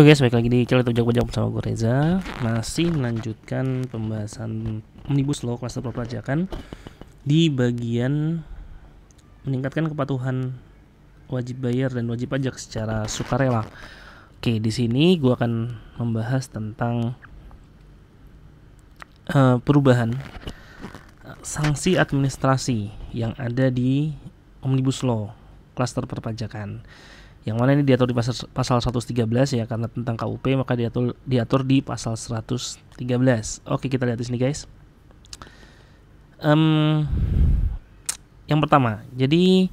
Oke guys, balik lagi di channel Tujak Pajak bersama gue Reza. Masih melanjutkan pembahasan Omnibus Law Kluster Perpajakan Di bagian meningkatkan kepatuhan wajib bayar dan wajib pajak secara sukarela. Oke, di sini gue akan membahas tentang uh, perubahan sanksi administrasi yang ada di Omnibus Law Kluster Perpajakan yang mana ini diatur di pasal pasal 113 ya karena tentang KUP maka diatur diatur di pasal 113. Oke, kita lihat di sini guys. Um, yang pertama, jadi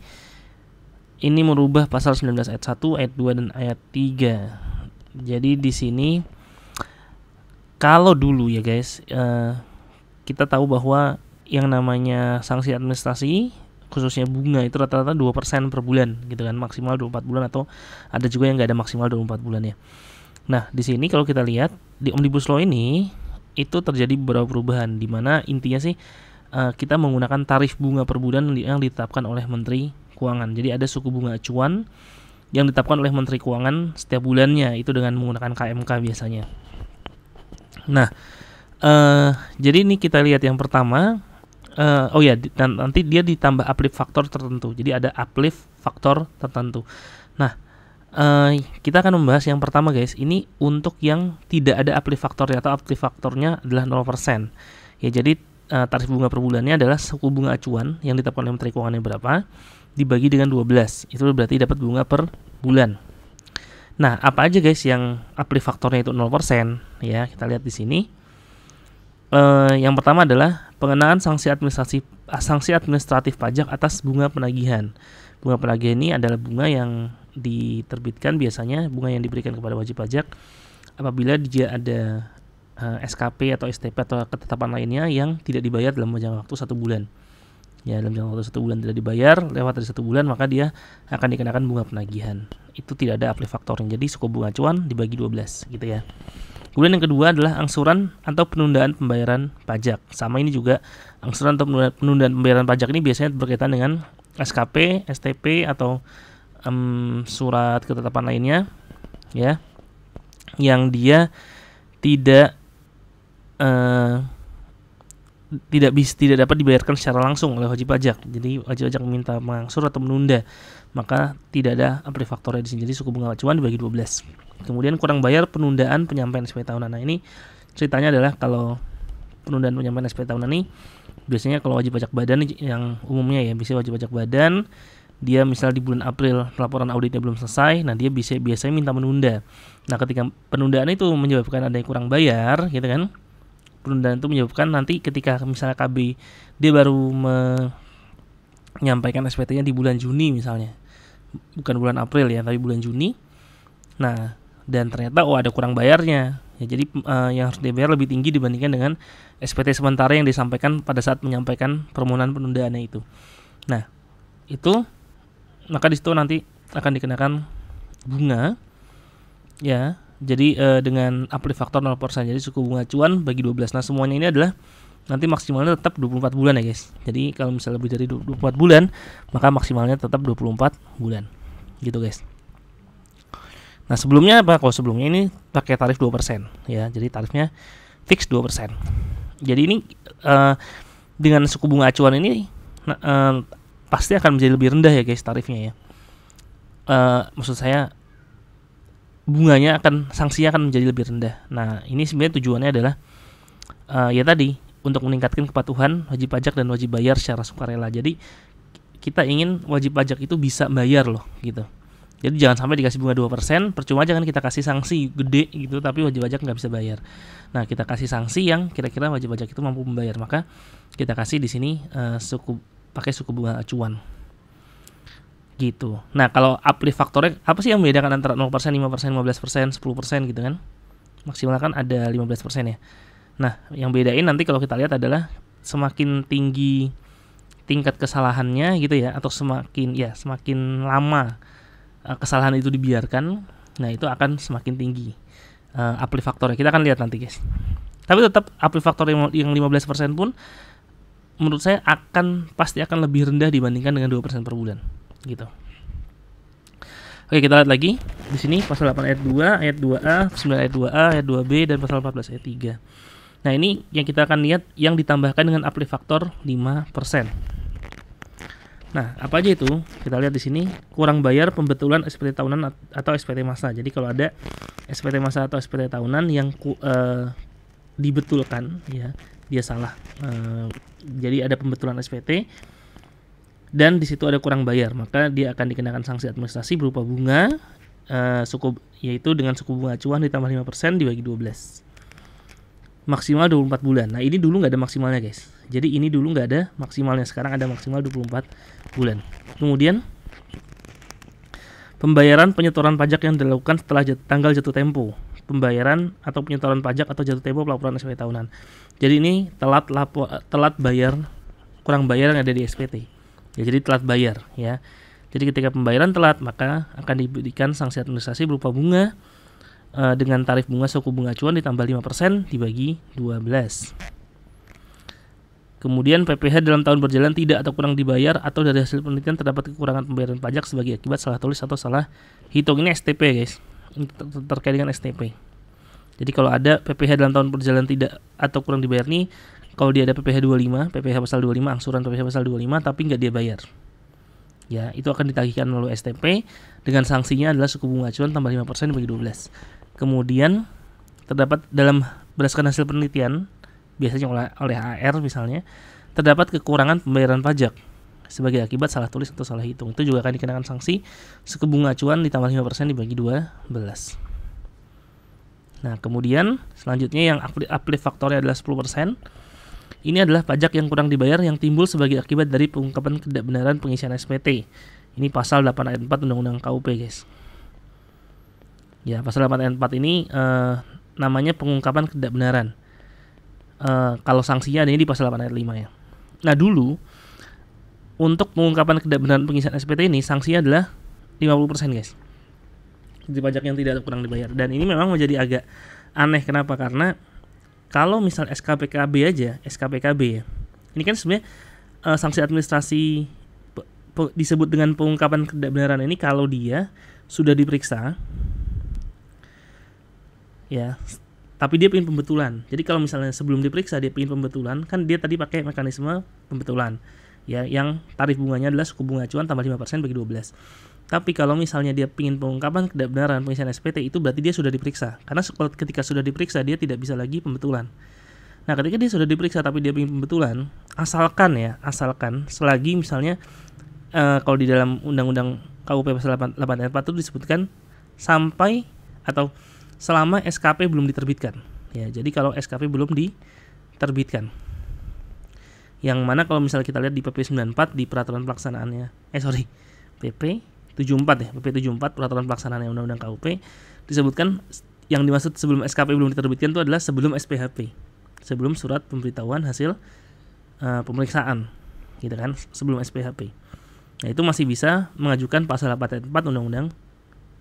ini merubah pasal 19 ayat 1, ayat 2 dan ayat 3. Jadi di sini kalau dulu ya guys, uh, kita tahu bahwa yang namanya sanksi administrasi khususnya bunga itu rata-rata 2% per bulan gitu kan maksimal 24 bulan atau ada juga yang nggak ada maksimal 24 bulan ya. Nah, di sini kalau kita lihat di Omnibus Law ini itu terjadi beberapa perubahan di mana intinya sih uh, kita menggunakan tarif bunga per bulan yang ditetapkan oleh Menteri Keuangan. Jadi ada suku bunga acuan yang ditetapkan oleh Menteri Keuangan setiap bulannya itu dengan menggunakan KMK biasanya. Nah, uh, jadi ini kita lihat yang pertama uh, oh ya dan nanti dia ditambah uplift faktor tertentu. Jadi ada uplift faktor tertentu. Nah, uh, kita akan membahas yang pertama guys. Ini untuk yang tidak ada uplift faktornya atau uplift faktornya adalah 0%. Ya, jadi uh, tarif bunga per bulannya adalah suku bunga acuan yang ditetapkan oleh Menteri Keuangan yang berapa dibagi dengan 12. Itu berarti dapat bunga per bulan. Nah, apa aja guys yang uplift faktornya itu 0% ya, kita lihat di sini. Uh, yang pertama adalah pengenaan sanksi administrasi sanksi administratif pajak atas bunga penagihan. Bunga penagihan ini adalah bunga yang diterbitkan biasanya bunga yang diberikan kepada wajib pajak apabila dia ada uh, eh, SKP atau STP atau ketetapan lainnya yang tidak dibayar dalam jangka waktu satu bulan. Ya dalam jangka waktu satu bulan tidak dibayar lewat dari satu bulan maka dia akan dikenakan bunga penagihan. Itu tidak ada faktoring. Jadi suku bunga acuan dibagi 12 gitu ya. Kemudian yang kedua adalah angsuran atau penundaan pembayaran pajak. Sama ini juga angsuran atau penundaan pembayaran pajak ini biasanya berkaitan dengan SKP, STP atau um, surat ketetapan lainnya ya yang dia tidak uh, tidak bisa tidak dapat dibayarkan secara langsung oleh wajib pajak. Jadi wajib pajak meminta mengangsur atau menunda, maka tidak ada amplifaktornya di sini. Jadi suku bunga acuan dibagi 12. Kemudian kurang bayar penundaan penyampaian SPT tahunan. Nah, ini ceritanya adalah kalau penundaan penyampaian SPT tahunan ini biasanya kalau wajib pajak badan yang umumnya ya, bisa wajib pajak badan dia misal di bulan April laporan auditnya belum selesai, nah dia bisa biasanya minta menunda. Nah, ketika penundaan itu menyebabkan ada yang kurang bayar, gitu kan? penundaan itu menyebabkan nanti ketika misalnya KB dia baru menyampaikan SPT-nya di bulan Juni misalnya. Bukan bulan April ya tapi bulan Juni. Nah dan ternyata oh ada kurang bayarnya. Ya jadi uh, yang harus dibayar lebih tinggi dibandingkan dengan SPT sementara yang disampaikan pada saat menyampaikan permohonan penundaannya itu. Nah itu maka di situ nanti akan dikenakan bunga. Ya jadi uh, dengan uplift faktor 0% jadi suku bunga acuan bagi 12. Nah, semuanya ini adalah nanti maksimalnya tetap 24 bulan ya, guys. Jadi kalau misalnya lebih dari 24 bulan, maka maksimalnya tetap 24 bulan. Gitu, guys. Nah, sebelumnya apa? Kalau sebelumnya ini pakai tarif 2% ya. Jadi tarifnya fix 2%. Jadi ini uh, dengan suku bunga acuan ini uh, pasti akan menjadi lebih rendah ya, guys, tarifnya ya. Uh, maksud saya bunganya akan sanksinya akan menjadi lebih rendah. Nah, ini sebenarnya tujuannya adalah uh, ya tadi untuk meningkatkan kepatuhan wajib pajak dan wajib bayar secara sukarela. Jadi kita ingin wajib pajak itu bisa bayar loh gitu. Jadi jangan sampai dikasih bunga 2%, percuma jangan kita kasih sanksi gede gitu tapi wajib pajak nggak bisa bayar. Nah, kita kasih sanksi yang kira-kira wajib pajak itu mampu membayar. Maka kita kasih di sini uh, suku pakai suku bunga acuan gitu. Nah, kalau uplift faktornya apa sih yang membedakan antara 0%, 5%, 15%, 10% gitu kan? Maksimal kan ada 15% ya. Nah, yang bedain nanti kalau kita lihat adalah semakin tinggi tingkat kesalahannya gitu ya atau semakin ya semakin lama uh, kesalahan itu dibiarkan, nah itu akan semakin tinggi uh, uplift faktornya. Kita akan lihat nanti, guys. Tapi tetap uplift faktor yang 15% pun menurut saya akan pasti akan lebih rendah dibandingkan dengan 2% per bulan gitu. Oke, kita lihat lagi. Di sini pasal 8 ayat 2, ayat 2A, 9 ayat 2A, ayat 2B dan pasal 14 ayat 3. Nah, ini yang kita akan lihat yang ditambahkan dengan uplift faktor 5%. Nah, apa aja itu? Kita lihat di sini kurang bayar pembetulan SPT tahunan atau SPT masa. Jadi kalau ada SPT masa atau SPT tahunan yang uh, dibetulkan ya, dia salah. Uh, jadi ada pembetulan SPT dan di situ ada kurang bayar, maka dia akan dikenakan sanksi administrasi berupa bunga uh, suku yaitu dengan suku bunga acuan ditambah 5% dibagi 12 maksimal 24 bulan. Nah ini dulu nggak ada maksimalnya guys. Jadi ini dulu nggak ada maksimalnya. Sekarang ada maksimal 24 bulan. Kemudian pembayaran penyetoran pajak yang dilakukan setelah jat tanggal jatuh tempo. Pembayaran atau penyetoran pajak atau jatuh tempo pelaporan SPT tahunan. Jadi ini telat lapo, telat bayar kurang bayar yang ada di SPT. Ya, jadi telat bayar ya. Jadi ketika pembayaran telat maka akan diberikan sanksi administrasi berupa bunga uh, dengan tarif bunga suku bunga acuan ditambah 5% dibagi 12. Kemudian PPh dalam tahun berjalan tidak atau kurang dibayar atau dari hasil penelitian terdapat kekurangan pembayaran pajak sebagai akibat salah tulis atau salah hitung ini STP guys. Ini ter terkait dengan STP. Jadi kalau ada PPh dalam tahun berjalan tidak atau kurang dibayar nih kalau dia ada PPh 25, PPh pasal 25, angsuran PPh pasal 25 tapi nggak dia bayar. Ya, itu akan ditagihkan melalui STP dengan sanksinya adalah suku bunga acuan tambah 5% bagi 12. Kemudian terdapat dalam berdasarkan hasil penelitian biasanya oleh oleh AR misalnya terdapat kekurangan pembayaran pajak sebagai akibat salah tulis atau salah hitung. Itu juga akan dikenakan sanksi suku bunga acuan ditambah 5% dibagi 12. Nah, kemudian selanjutnya yang uplift faktornya adalah 10%. Ini adalah pajak yang kurang dibayar yang timbul sebagai akibat dari pengungkapan tidak benaran pengisian SPT. Ini pasal 8 ayat 4 Undang-Undang KUP, guys. Ya, pasal 8 ayat 4 ini uh, namanya pengungkapan ketidakbenaran. Uh, kalau sanksinya ada di pasal 8 ayat 5 ya. Nah, dulu untuk pengungkapan ketidakbenaran pengisian SPT ini sanksinya adalah 50% guys. Jadi pajak yang tidak kurang dibayar. Dan ini memang menjadi agak aneh kenapa? Karena kalau misal SKPKB aja, SKPKB ya. Ini kan sebenarnya uh, sanksi administrasi disebut dengan pengungkapan ketidakbenaran ini kalau dia sudah diperiksa ya. Tapi dia ingin pembetulan. Jadi kalau misalnya sebelum diperiksa dia ingin pembetulan kan dia tadi pakai mekanisme pembetulan. Ya yang tarif bunganya adalah suku bunga acuan tambah 5% bagi 12 tapi kalau misalnya dia ingin pengungkapan kebenaran pengisian SPT itu berarti dia sudah diperiksa. Karena ketika sudah diperiksa dia tidak bisa lagi pembetulan. Nah ketika dia sudah diperiksa tapi dia ingin pembetulan asalkan ya asalkan selagi misalnya uh, kalau di dalam undang-undang KUP pasal 8, 8 ayat 4 itu disebutkan sampai atau selama SKP belum diterbitkan. Ya, jadi kalau SKP belum diterbitkan. Yang mana kalau misalnya kita lihat di PP 94 di peraturan pelaksanaannya, eh sorry, PP 74 ya, PP 74 peraturan pelaksanaannya Undang-Undang KUP disebutkan yang dimaksud sebelum SKP belum diterbitkan itu adalah sebelum SPHP, sebelum surat pemberitahuan hasil uh, pemeriksaan, gitu kan, sebelum SPHP. Nah itu masih bisa mengajukan pasal 4 Undang-Undang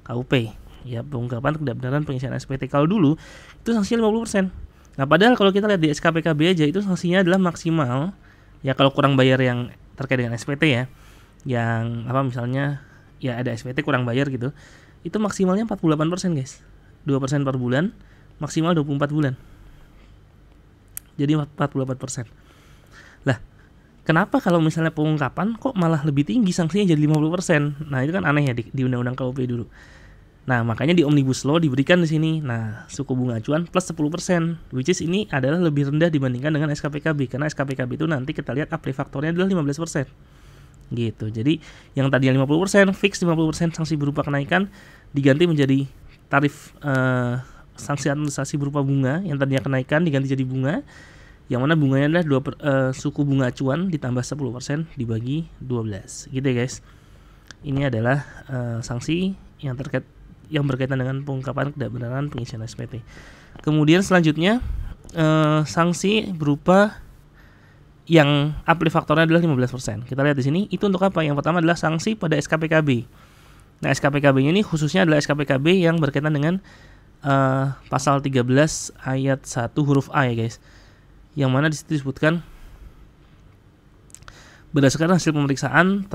KUP ya pengungkapan benaran pengisian SPT kalau dulu itu sanksinya 50%. Nah, padahal kalau kita lihat di SKPKB aja itu sanksinya adalah maksimal ya kalau kurang bayar yang terkait dengan SPT ya. Yang apa misalnya ya ada SPT kurang bayar gitu. Itu maksimalnya 48%, guys. 2% per bulan, maksimal 24 bulan. Jadi 48%. Lah, kenapa kalau misalnya pengungkapan kok malah lebih tinggi sanksinya jadi 50%? Nah, itu kan aneh ya di, di Undang-Undang KUP dulu. Nah, makanya di Omnibus Law diberikan di sini. Nah, suku bunga acuan plus 10%, which is ini adalah lebih rendah dibandingkan dengan SKPKB karena SKPKB itu nanti kita lihat uplift faktornya adalah 15%. Gitu. Jadi, yang tadinya 50% fix 50% sanksi berupa kenaikan diganti menjadi tarif uh, sanksi administrasi berupa bunga yang tadinya kenaikan diganti jadi bunga yang mana bunganya adalah dua per, uh, suku bunga acuan ditambah 10% dibagi 12 gitu ya guys ini adalah uh, sanksi yang terkait yang berkaitan dengan pengungkapan ketidakbenaran pengisian SPT. Kemudian selanjutnya eh, sanksi berupa yang uplift faktornya adalah 15%. Kita lihat di sini itu untuk apa? Yang pertama adalah sanksi pada SKPKB. Nah, SKPKB ini khususnya adalah SKPKB yang berkaitan dengan uh, pasal 13 ayat 1 huruf A ya, guys. Yang mana di situ disebutkan berdasarkan hasil pemeriksaan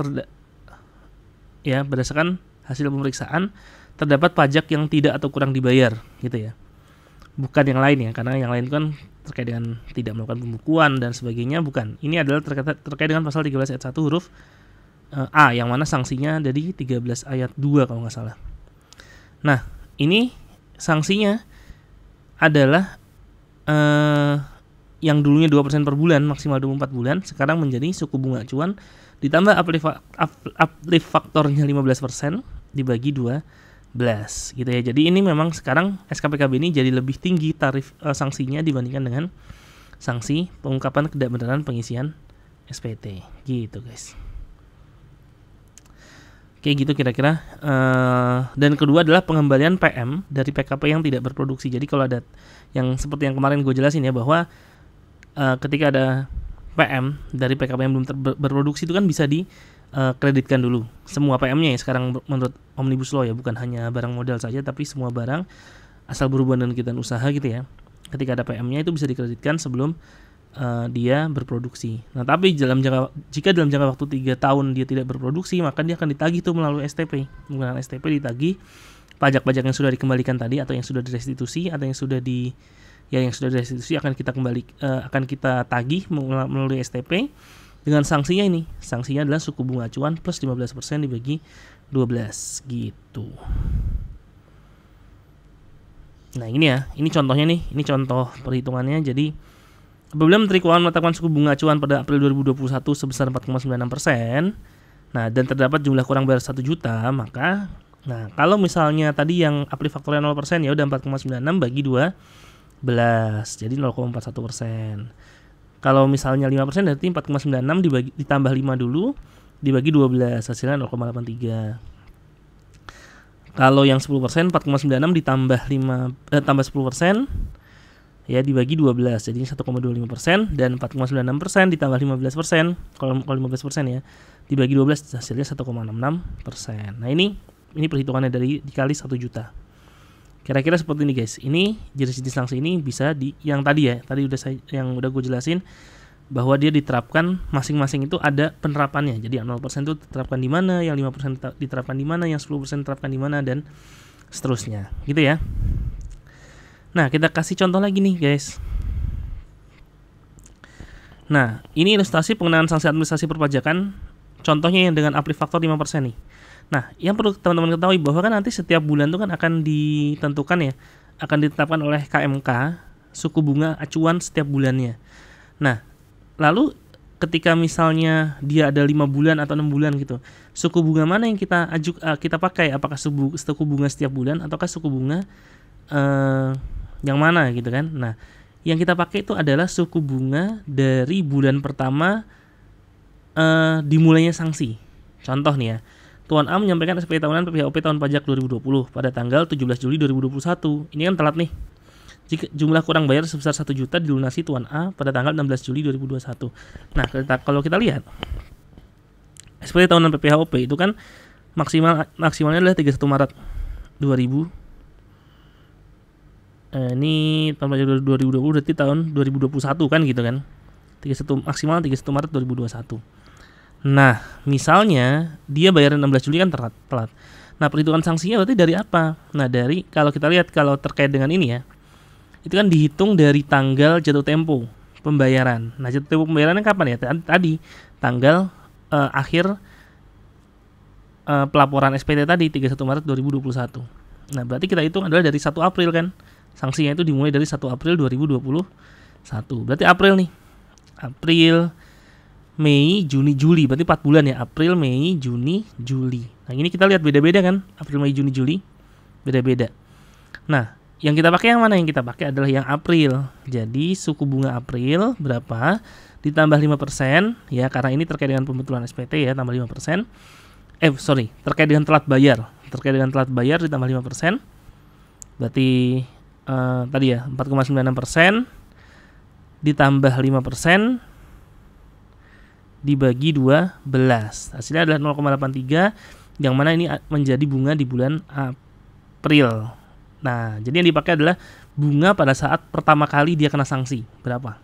ya berdasarkan hasil pemeriksaan terdapat pajak yang tidak atau kurang dibayar gitu ya. Bukan yang lain ya karena yang lain kan terkait dengan tidak melakukan pembukuan dan sebagainya bukan. Ini adalah terkait, terkait dengan pasal 13 ayat 1 huruf uh, A yang mana sanksinya dari 13 ayat 2 kalau nggak salah. Nah ini sanksinya adalah uh, yang dulunya 2% per bulan maksimal 24 bulan sekarang menjadi suku bunga acuan ditambah uplift faktornya 15% dibagi 12 gitu ya. Jadi ini memang sekarang SKPKB ini jadi lebih tinggi tarif uh, sanksinya dibandingkan dengan sanksi pengungkapan benaran pengisian SPT gitu guys. Oke gitu kira-kira. Uh, dan kedua adalah pengembalian PM dari PKP yang tidak berproduksi. Jadi kalau ada yang seperti yang kemarin gue jelasin ya bahwa uh, ketika ada PM dari PKP yang belum berproduksi itu kan bisa dikreditkan uh, dulu. Semua PM-nya ya sekarang menurut Omnibus Law ya bukan hanya barang modal saja tapi semua barang asal berhubungan dengan kegiatan usaha gitu ya. Ketika ada PM-nya itu bisa dikreditkan sebelum uh, dia berproduksi. Nah tapi dalam jangka jika dalam jangka waktu tiga tahun dia tidak berproduksi maka dia akan ditagih tuh melalui STP menggunakan STP ditagih pajak-pajak yang sudah dikembalikan tadi atau yang sudah direstitusi atau yang sudah di ya yang sudah direstitusi akan kita kembali uh, akan kita tagih melalui STP dengan sanksinya ini. Sanksinya adalah suku bunga acuan plus 15% dibagi 12 gitu. Nah, ini ya, ini contohnya nih, ini contoh perhitungannya. Jadi apabila Menteri Keuangan menetapkan suku bunga acuan pada April 2021 sebesar 4,96%, nah dan terdapat jumlah kurang bayar 1 juta, maka nah kalau misalnya tadi yang apli faktornya 0% ya udah 4,96 bagi 2 jadi 0,41 persen. Kalau misalnya 5 persen berarti 4,96 dibagi ditambah 5 dulu dibagi 12 hasilnya 0,83. Kalau yang 10 persen 4,96 ditambah 5 eh, tambah 10 persen ya dibagi 12 jadi 1,25 persen dan 4,96 persen ditambah 15 persen kalau kalau 15 persen ya dibagi 12 hasilnya 1,66 persen. Nah ini ini perhitungannya dari dikali 1 juta. Kira-kira seperti ini guys. Ini jenis-jenis sanksi ini bisa di yang tadi ya, tadi udah saya yang udah gue jelasin bahwa dia diterapkan masing-masing itu ada penerapannya. Jadi yang 0% itu diterapkan di mana, yang 5% diterapkan di mana, yang 10% diterapkan di mana dan seterusnya. Gitu ya. Nah, kita kasih contoh lagi nih, guys. Nah, ini ilustrasi penggunaan sanksi administrasi perpajakan. Contohnya yang dengan apli faktor 5% nih. Nah, yang perlu teman-teman ketahui bahwa kan nanti setiap bulan itu kan akan ditentukan ya, akan ditetapkan oleh KMK suku bunga acuan setiap bulannya. Nah, lalu ketika misalnya dia ada lima bulan atau enam bulan gitu, suku bunga mana yang kita ajuk uh, kita pakai? Apakah suku, bunga setiap bulan ataukah suku bunga uh, yang mana gitu kan? Nah, yang kita pakai itu adalah suku bunga dari bulan pertama uh, dimulainya sanksi. Contoh nih ya, Tuan A menyampaikan SPT tahunan PPHOP tahun pajak 2020 pada tanggal 17 Juli 2021. Ini kan telat nih. Jika jumlah kurang bayar sebesar 1 juta dilunasi Tuan A pada tanggal 16 Juli 2021. Nah, kita, kalau kita lihat SPT tahunan PPHOP itu kan maksimal maksimalnya adalah 31 Maret 2000 eh, ini tahun pajak 2020 berarti tahun 2021 kan gitu kan. 31 maksimal 31 Maret 2021. Nah, misalnya dia bayaran 16 Juli kan telat. telat. Nah, perhitungan sanksinya berarti dari apa? Nah, dari kalau kita lihat kalau terkait dengan ini ya, itu kan dihitung dari tanggal jatuh tempo pembayaran. Nah, jatuh tempo pembayarannya kapan ya? Tadi tanggal uh, akhir uh, pelaporan SPT tadi 31 Maret 2021. Nah, berarti kita hitung adalah dari 1 April kan. Sanksinya itu dimulai dari 1 April 2021. Berarti April nih. April, Mei, Juni, Juli. Berarti 4 bulan ya. April, Mei, Juni, Juli. Nah, ini kita lihat beda-beda kan? April, Mei, Juni, Juli. Beda-beda. Nah, yang kita pakai yang mana? Yang kita pakai adalah yang April. Jadi, suku bunga April berapa? Ditambah 5% ya karena ini terkait dengan pembetulan SPT ya, tambah 5%. Eh, sorry, terkait dengan telat bayar. Terkait dengan telat bayar ditambah 5%. Berarti uh, tadi ya, 4,96% ditambah 5% dibagi 12. Hasilnya adalah 0,83 yang mana ini menjadi bunga di bulan April. Nah, jadi yang dipakai adalah bunga pada saat pertama kali dia kena sanksi. Berapa?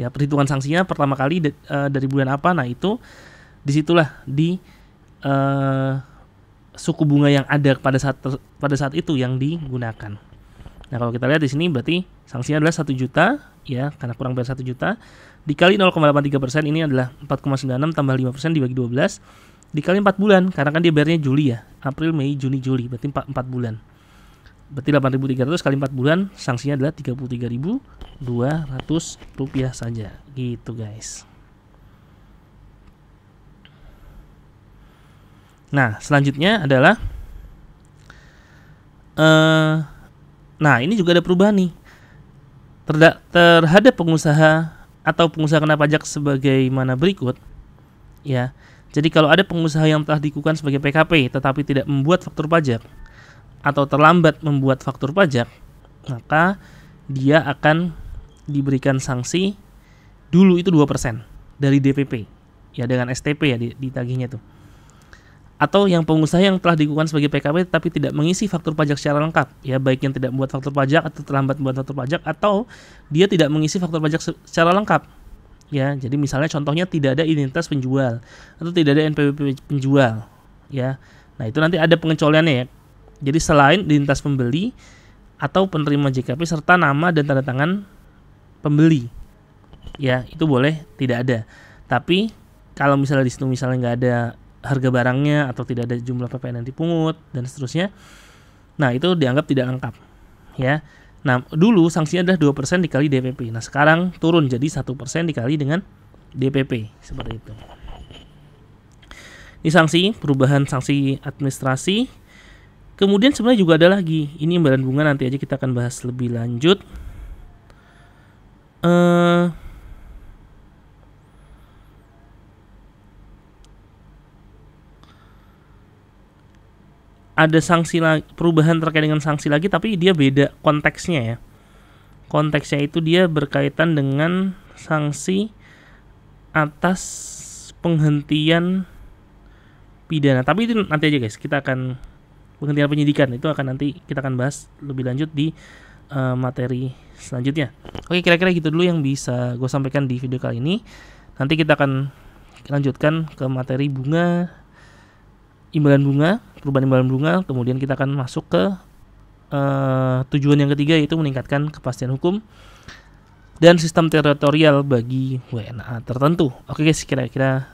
Ya, perhitungan sanksinya pertama kali uh, dari bulan apa? Nah, itu di situlah di uh, suku bunga yang ada pada saat pada saat itu yang digunakan. Nah kalau kita lihat di sini berarti sanksinya adalah satu juta ya karena kurang bayar satu juta dikali 0,83 persen ini adalah 4,96 tambah 5 persen dibagi 12 dikali 4 bulan karena kan dia bayarnya Juli ya April Mei Juni Juli berarti 4, 4 bulan. Berarti 8.300 kali 4 bulan sanksinya adalah 33.200 rupiah saja. Gitu guys. Nah selanjutnya adalah uh, nah ini juga ada perubahan nih. Terhadap pengusaha atau pengusaha kena pajak sebagaimana berikut ya jadi kalau ada pengusaha yang telah dikukuhkan sebagai PKP tetapi tidak membuat faktur pajak atau terlambat membuat faktur pajak, maka dia akan diberikan sanksi dulu itu 2% dari DPP. Ya dengan STP ya ditagihnya tuh. Atau yang pengusaha yang telah dikukuhkan sebagai PKP tapi tidak mengisi faktur pajak secara lengkap, ya baik yang tidak membuat faktur pajak atau terlambat membuat faktur pajak atau dia tidak mengisi faktur pajak secara lengkap. Ya, jadi misalnya contohnya tidak ada identitas penjual atau tidak ada NPWP penjual, ya. Nah, itu nanti ada pengecualiannya ya jadi selain identitas pembeli atau penerima JKP serta nama dan tanda tangan pembeli. Ya, itu boleh tidak ada. Tapi kalau misalnya di situ misalnya nggak ada harga barangnya atau tidak ada jumlah PPN yang dipungut dan seterusnya, nah itu dianggap tidak lengkap. Ya. Nah, dulu sanksinya adalah 2% dikali DPP. Nah, sekarang turun jadi 1% dikali dengan DPP seperti itu. Ini sanksi, perubahan sanksi administrasi Kemudian sebenarnya juga ada lagi, ini imbalan bunga nanti aja kita akan bahas lebih lanjut. Uh, ada sanksi lagi, perubahan terkait dengan sanksi lagi, tapi dia beda konteksnya ya. Konteksnya itu dia berkaitan dengan sanksi atas penghentian pidana. Tapi itu nanti aja guys, kita akan penghentian penyidikan itu akan nanti kita akan bahas lebih lanjut di uh, materi selanjutnya. Oke, kira-kira gitu dulu yang bisa gue sampaikan di video kali ini. Nanti kita akan lanjutkan ke materi bunga, imbalan bunga, perubahan imbalan bunga, kemudian kita akan masuk ke uh, tujuan yang ketiga yaitu meningkatkan kepastian hukum dan sistem teritorial bagi WNA tertentu. Oke guys, kira-kira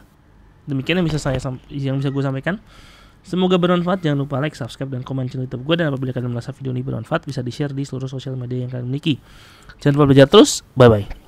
demikian yang bisa saya yang bisa gue sampaikan. Semoga bermanfaat. Jangan lupa like, subscribe, dan komen channel YouTube gue. Dan apabila kalian merasa video ini bermanfaat, bisa di-share di seluruh sosial media yang kalian miliki. Jangan lupa belajar terus. Bye-bye.